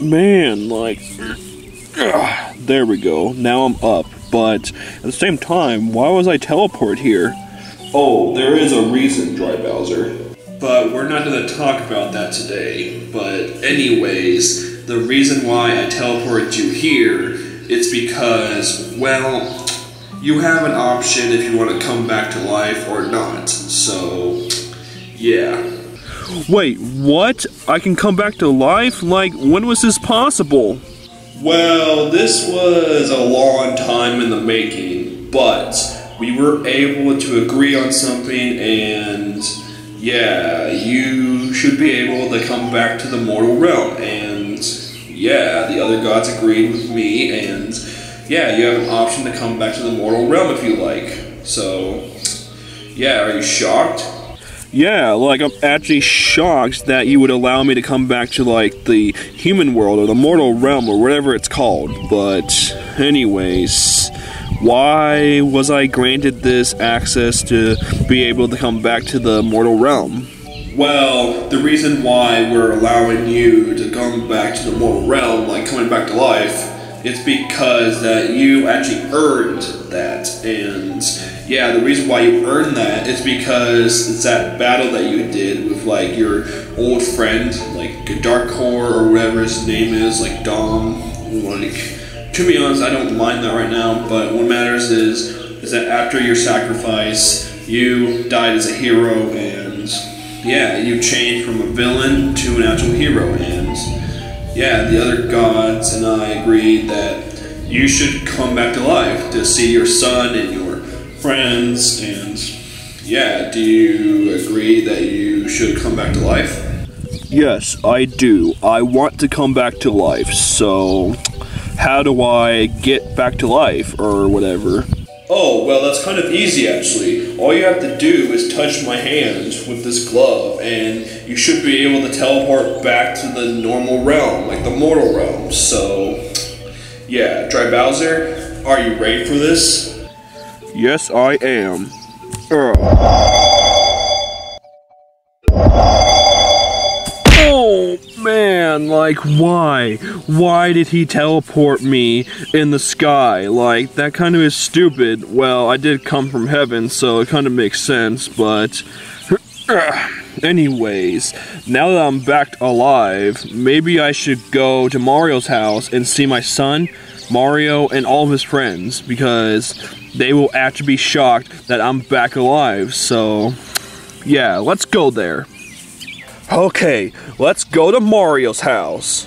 man, like, ugh, there we go. Now I'm up. But at the same time, why was I teleport here? Oh, there is a reason, Dry Bowser. But we're not going to talk about that today. But anyways, the reason why I teleported you here, it's because, well, you have an option if you want to come back to life or not. So, yeah. Wait, what? I can come back to life? Like, when was this possible? Well, this was a long time in the making, but we were able to agree on something, and yeah, you should be able to come back to the mortal realm. And yeah, the other gods agreed with me, and yeah, you have an option to come back to the mortal realm if you like. So, yeah, are you shocked? Yeah, like I'm actually shocked that you would allow me to come back to like the human world or the mortal realm or whatever it's called. But anyways, why was I granted this access to be able to come back to the mortal realm? Well, the reason why we're allowing you to come back to the mortal realm, like coming back to life, it's because that you actually earned that. And yeah, the reason why you earned that is because it's that battle that you did with like your old friend, like Dark Core or whatever his name is, like Dom. Like, to be honest, I don't mind that right now. But what matters is is that after your sacrifice, you died as a hero, and yeah, you changed from a villain to an actual hero, and yeah, the other gods and I agreed that you should come back to life to see your son and your friends. And yeah, do you agree that you should come back to life? Yes, I do. I want to come back to life. So, how do I get back to life or whatever? Oh, well, that's kind of easy actually. All you have to do is touch my hand with this glove, and you should be able to teleport back to the normal realm, like the mortal realm. So, yeah, Dry Bowser, are you ready for this? Yes, I am. Oh man, like why? Why did he teleport me in the sky? Like that kind of is stupid. Well, I did come from heaven, so it kind of makes sense, but anyways, now that I'm back alive, maybe I should go to Mario's house and see my son, Mario, and all of his friends because they will actually be shocked that I'm back alive. So, yeah, let's go there. Okay, let's go to Mario's house.